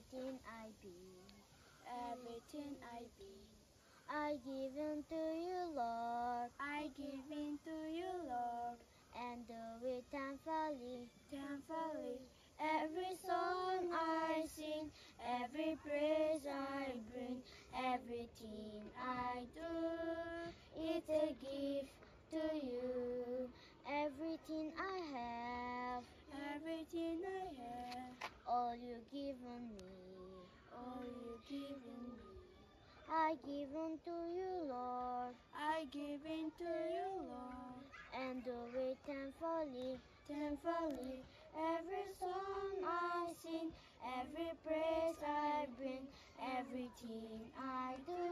everything I be. everything I be. I give unto you, Lord, I give in to you, Lord, and do it thankfully. thankfully. I give unto you, Lord, I give in to you, Lord, and do it thankfully. thankfully. Every song I sing, every praise I bring, everything I do,